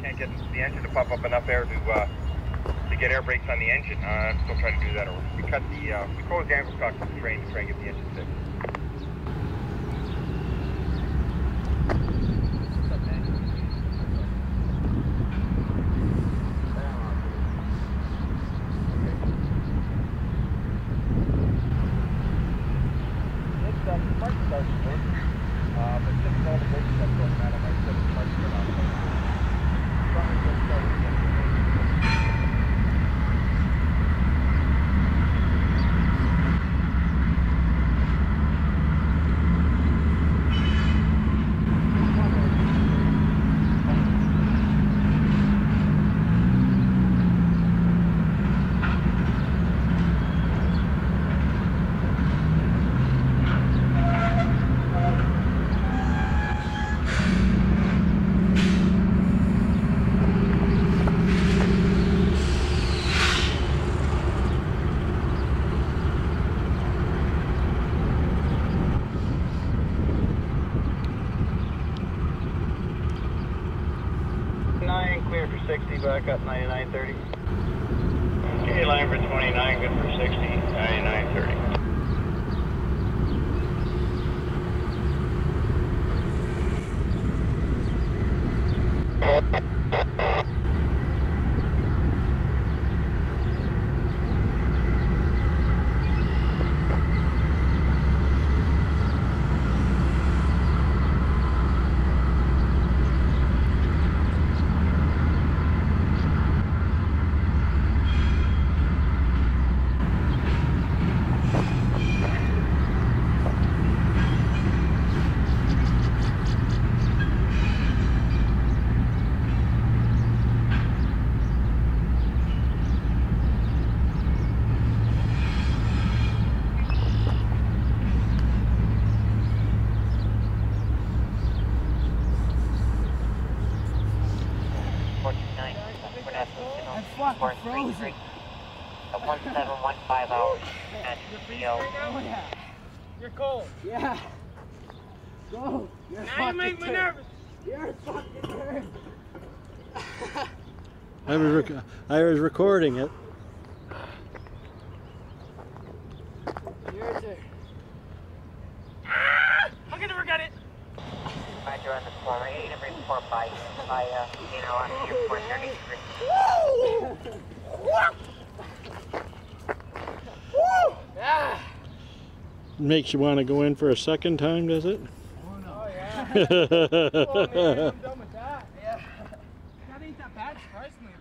can't get the engine to pump up enough air to uh, to get air brakes on the engine. Uh, still trying to do that. Or we cut the uh, we close the angle cock of the train to try and get the engine fixed. To work, uh, but just all the stuff going on. I said it's part of it. Strong as it's starting to get Nine, clear for 60, back up 9930. Okay, line for 29, good for 60, 9930. I'm fucking frozen. At one seven one five hours at CO. Oh, You're cold. Yeah. Go. You're Now you make me fucking nervous. You're fucking turd. I was, rec- I was recording it. Roger on the floor. I ate a report by, by uh, you know, I'm here 33. Makes you want to go in for a second time, does it? Oh, no. oh yeah. oh, man, I'm done with that. Yeah. That ain't that bad, surprisingly.